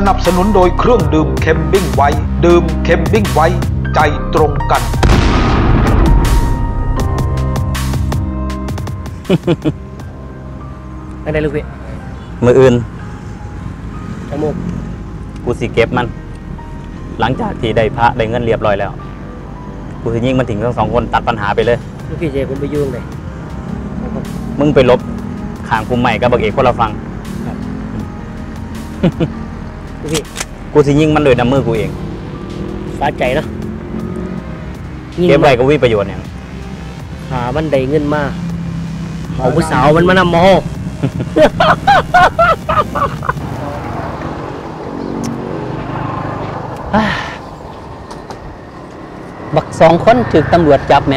สนับสนุนโดยเครื่องดื่มเคมบิ้งไว้ ดื่มเคมบิ้งไว้ ใจตรงกัน ไม่ได้ลูกพี่มืออื่นจมูกกูสิเก็บมัน หลังจากที่ได้พระได้เงินเรียบร้อยแล้ว กูสิยิงมันทิ้งทั้งสองคนตัดปัญหาไปเลย ลูกพี่เจผมไปยุ่งเลยมึงไปลบขางคุมใหม่กับบักเอกคนละฟัง ลูกพี่กูสิยิงมันโดยน้ำมือกูเองสาใจเนาะเก็บไว้ก็วิประโยชน์เนี่ยหามันได้เงินมาเอาผู้สาวมันมานำมอ บักสองคนถูกตำรวจจับไหม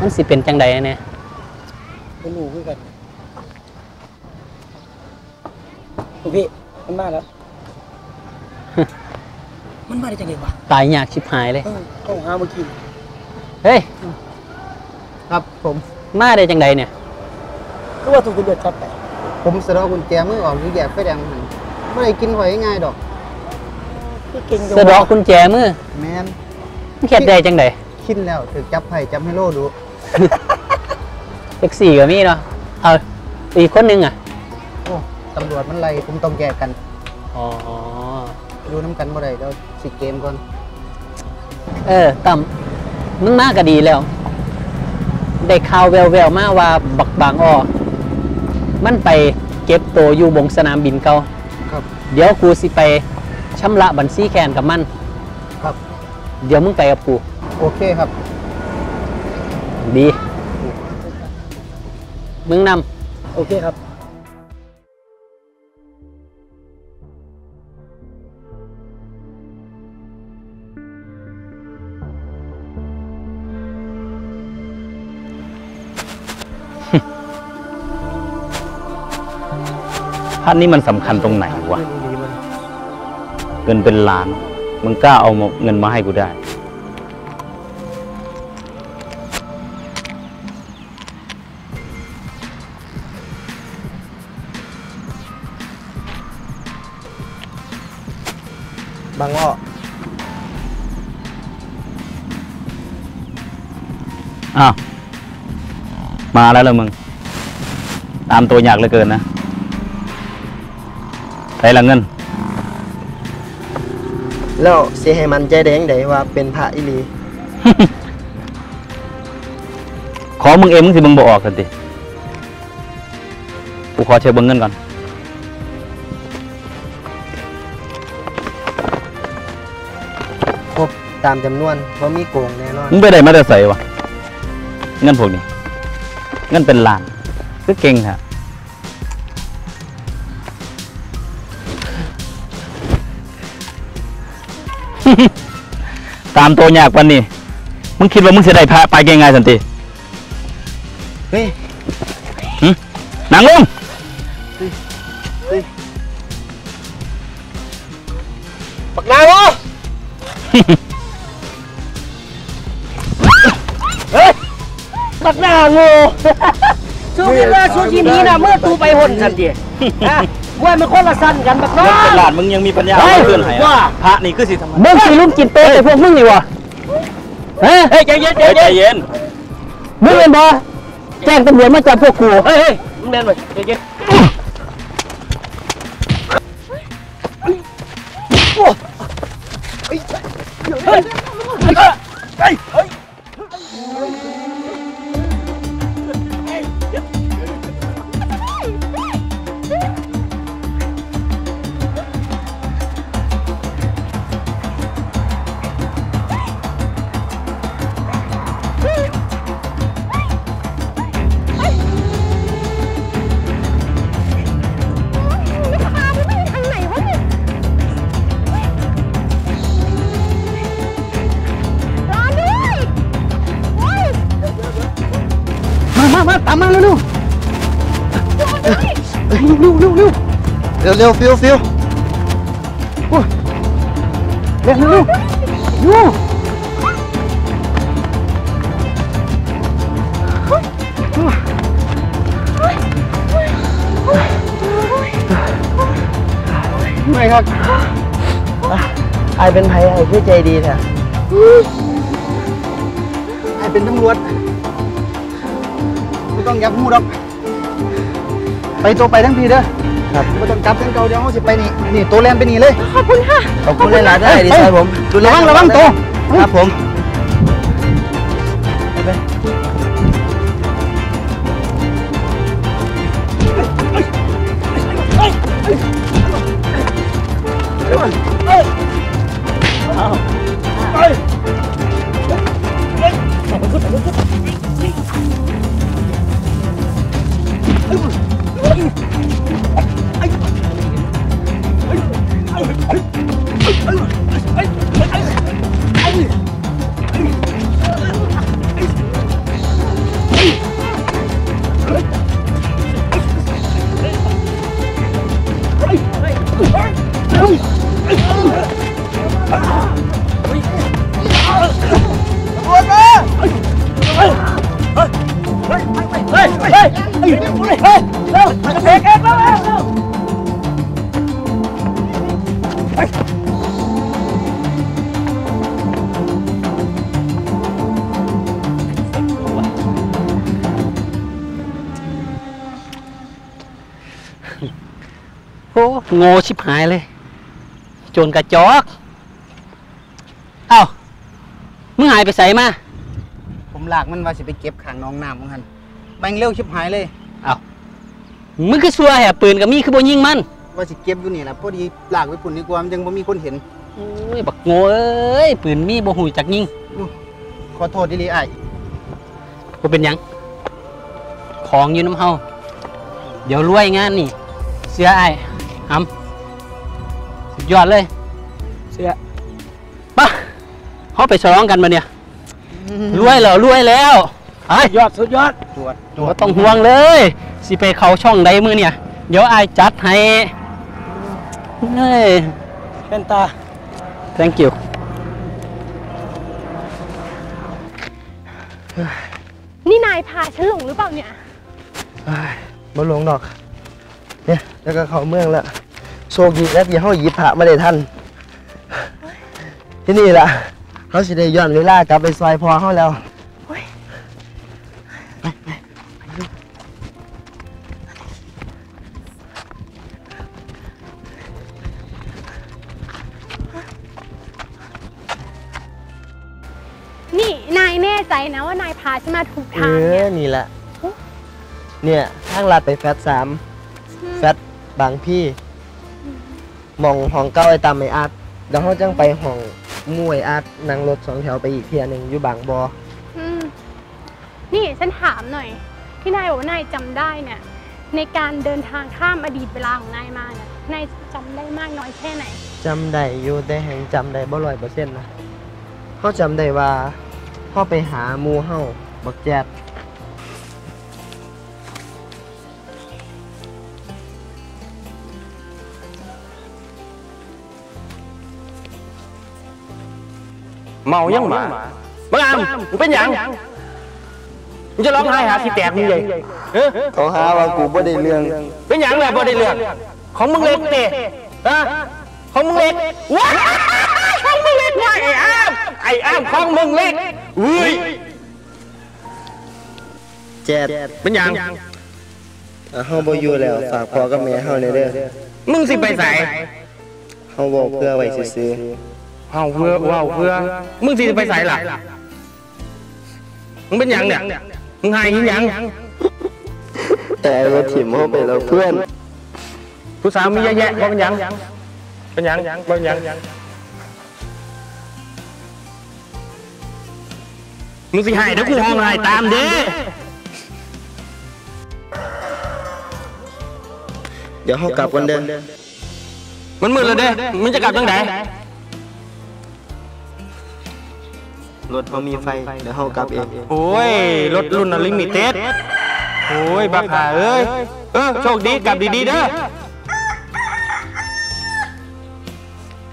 มันสิเป็นจังใดเนี่ยไม่รู้คือกันลูกพี่มันมาแล้ว มันมาได้จังไงวะตายยากชิบหายเลยเออต้องหาเมื่อกี้เฮ้ยครับผมมาได้จังใดเนี่ยก็ว่าถูกตำรวจจับไปผมสะเดอกกุญแจมือออกหรือแยกไฟแดงหันไม่ได้กินหอยง่ายดอกก็เก่งจังสะเดอกวะกุญแจมือแมนมันเฮ็ดได้จังใดคิดแล้วถึงจับไผ่จับให้โลดูแท็กซี่ก็มีเนาะเอาอีกคนหนึงอะโอ้ตำรวจมันไล่ผมต้องแยกกันอ๋อ ดูน้ำกันบ่ได้เดี๋ยวสิเกมก่อนเออตั้มมึงมาก็ดีแล้ว ได้ข่าวแววๆมาว่าบักบางอ้อมันไปเก็บตัวอยู่บงสนามบินเก่าครับ เดี๋ยวกูสิไปชำระบัญชีแคนกับมัน ครับ เดี๋ยวมึงไปกับกูโอเคครับ ดี มึงนโอเคครับ พระนี่มันสำคัญตรงไหนวะเงินเป็นล้าน มึงกล้าเอาเงินมาให้กูได้ บางอ้ออ้าว มาแล้วเหรอมึง ตามตัวอยากเหลือเกินนะ ใส่ละเงิน แล้วสิให้มันใจแดงได้ว่าเป็นพระอีหลี ขอมึงเองมึงสิมึงบอกออกกันติกูขอเช็คเบิ่งเงินก่อน ครบตามจำนวนว่ามีโกงแน่นอนมึงไปได้มาแต่ใส่วะเงินพวกนี้ เงินเป็นล้าน คือเก่งฮะ ตามตัวยากวันนี้มึงคิดว่ามึงจะได้พาไปง่ายๆสันติเฮ้ยนางลงปักนาวะเฮ้ยปักนาโง่สู้กันว่าสู้ทีนี้นะเมื่อตูไปหนสันเดีย นะว่ามันคนละสั้นกันปักน้าเงินเป็นล้านมึงยังมีปัญญาเฮ้ยเอาเพื่อนให้ว่าอะพระนี่คือสิทำไมำมึงสิลุ่มกินโตไอ้พวกมึงนี่วะเฮ้ยเฮ้ยใจเย็นใจเฮ้ยใจเย็นเย็นมึงเป็นบอแจ้งตำรวจมาจับพวกกูเฮ้ยเฮ้ยมึงเดินไปใจเย็นเฮ้ยเฮ้ยเฮ้ย มามามาตามมาเร็วเร็วเร็วเร็วเร็วเร็วฟิวฟิวเร็วเร็วเร็วเร็วไม่ครับไอเป็นไผไอคือใจดีแท้ไอเป็นตำรวจ ไม่ต้องยักหูดอก ไปตัวไปทั้งทีเด้อครับไม่ต้องกลับทั้งเก่าเดี๋ยวเขาสิไปนี่นี่ตัวแลนไปนี่เลย ขอบคุณค่ะ ขอบคุณหลายๆได้ดีใจผมดูแลระวังระวังตัวครับผม โอ้โง่ชิบหายเลย โจรกระจอกเอ้ามึงหายไปใส่มา ผมลากมันว่าสิไปเก็บขางน้องน้ำของหันแบงเร็วชิบหายเลย เอ้ามึงคือซัวแหบปืนกับมีคือบ่ยิงมัน ว่าสิเก็บอยู่นี่แหละพอดีลากไว้ปุ่นดีกว่ามันยังบ่มีคนเห็น โอ้ยบักโง่เอ้ยปืนมีบ่หูจักยิง ขอโทษดิลีไอ้ายบ่เป็นหยัง ของอยู่น้ำเฮา เดี๋ยวรวยงานนี่ เสื้อไอ้าย หำสุดยอดเลย เสื้อปะเฮาไปฉลองกันมาเนี่ยรวยแล้วรวยแล้วไอ้ยอดสุดยอดจวดจบ่วดต้องห่วงเลย สิไปเข้าช่องใดมือเนี่ย เดี๋ยวอายจัดให้เฮ้ยเป็นตา thank you นี่นายพาฉันหลงหรือเปล่าเนี่ยอ้ายบ่หลงดอก เนี่ยแล้วก็เข้าเมืองแล้วโชคดีแล้วที่เฮาหยิบพระมาได้ทันที่นี่ล่ะเขาสิได้ย้อนเวลากลับไปซอยพอเฮาแล้วนี่นายแน่ใจนะว่านายพาฉันมาถูกเอทางเนี่ยอนี่แหละ เนี่ยทางลัดไปแฟตสามแฟต บางพี่หมองห้องเก้าไอ้ตามไอ้อาร์ตแล้วเขาจังไปห้องมวยอาร์ตนั่งรถสองแถวไปอีกเทียหนึ่งอยู่บางบออืมนี่ฉันถามหน่อย ที่นายบอกว่านายจำได้เนี่ย ในการเดินทางข้ามอดีตเวลาของนายมาเนี่ยนายจำได้มากน้อยแค่ไหนจำได้อยู่แต่แห่งจำได้บ่ร้อยเปอร์เซ็นต์นะเขาจำได้ว่าพ่อไปหาหมูเฮาบักแจ๊บ เมายังหมาบังอามมึงเป็นหยังมึงจะร้องไห้หาที่แตกมึงใหญ่เอ้อเขาหาว่ากูบ่ได้เรื่องเป็นหยังแหละบ่ได้เรื่องของมึงเล็กเตะฮะของมึงเล็กว้ายของมึงเล็กว่ะไอ้อามไอ้อามของมึงเล็กอุ้ยแจ๊ดเป็นหยังอะเฮาบ่อยู่แล้วฝากพ่อกับแม่เฮาเลยเด้อมึงสิไปใส่เฮาบอกเพื่อไว้ซื่อ เฮาเพื่อว้าวเพื่อมึงสิไปใส่ล่ะมึงเป็นหยังเนี่ยมึงหายหินหยังๆแต่รถถิ่มเฮาไปแล้วเพื่อน ผู้สาวมีเยอะแยะบ่เป็นหยังเป็นหยังบ่เป็นหยังมึงสิให้เดี๋ยวกูห้องไห้ตามเด้เดี๋ยวเฮากลับกันเด้อมันมืดแล้วเด้มึงจะกลับจังได รถเฮามีไฟ เดี๋ยวเฮากลับเอง โอ้ย รถรุ่นอลิมิเต็ดโอ้ย บักหาเอ้ย เออ โชคดี กลับดีๆเด้อ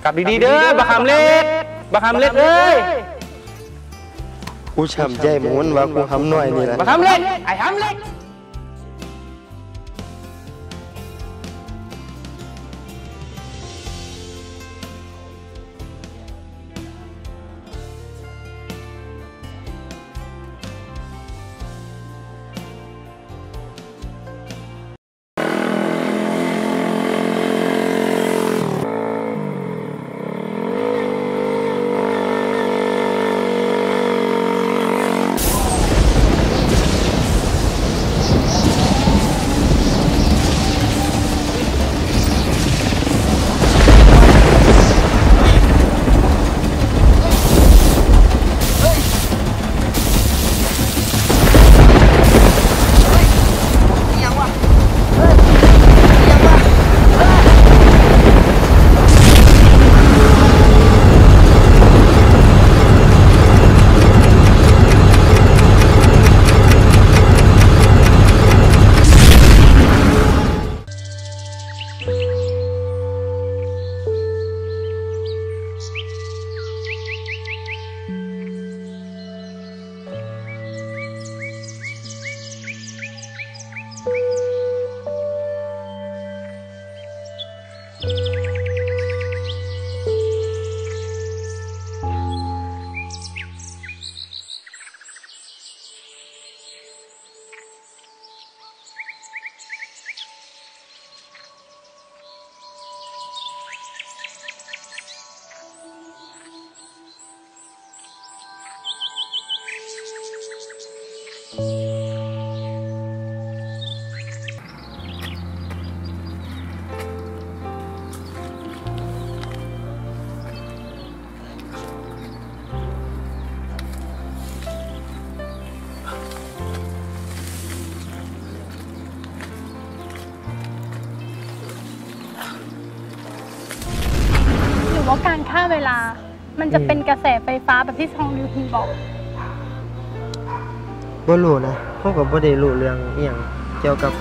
กลับดีๆเด้อบักคำเล็กบักคำเล็กเอ้ยกูช้ำใจหมุนว่ากูทำน้อยนี่แหละบักคำเล็กไอ้คำเล็ก ว่าการฆ่าเวลา มันจะเป็นกระแสไฟฟ้าแบบที่ซองลิวฮินบอกบ่รู้นะเฮาก็บ่ได้รู้เรื่องอีหยังเกี่ยวกับ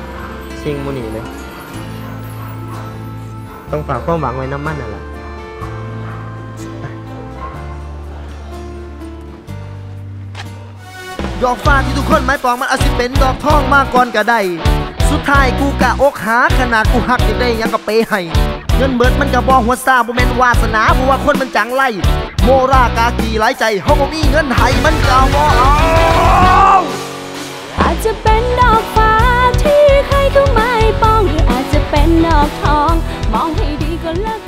สิ่งหมู่นี้เลย ต้องฝากความหวังไว้น้ำมันนั่นแหละดอกฟ้าที่ทุกคนหมายปองมันอาจสิเป็นดอกทองมาก่อนก็ได้ สุดท้ายกูกะอกหาขนาดกูหักอยากได้หยังก็เปให้ เงินเบิดมันก็บ่หัวซาบ่แม่นวาสนาบ่ว่าคนมันจังไรโมรากากีหลายใจเฮาบ่มีเงินไห้มันก็บ่เอาอาจจะเป็นดอกฟ้าที่ใครก็ไม่ป้องหรืออาจจะเป็นดอกทอง มองให้ดีก็แล้วกัน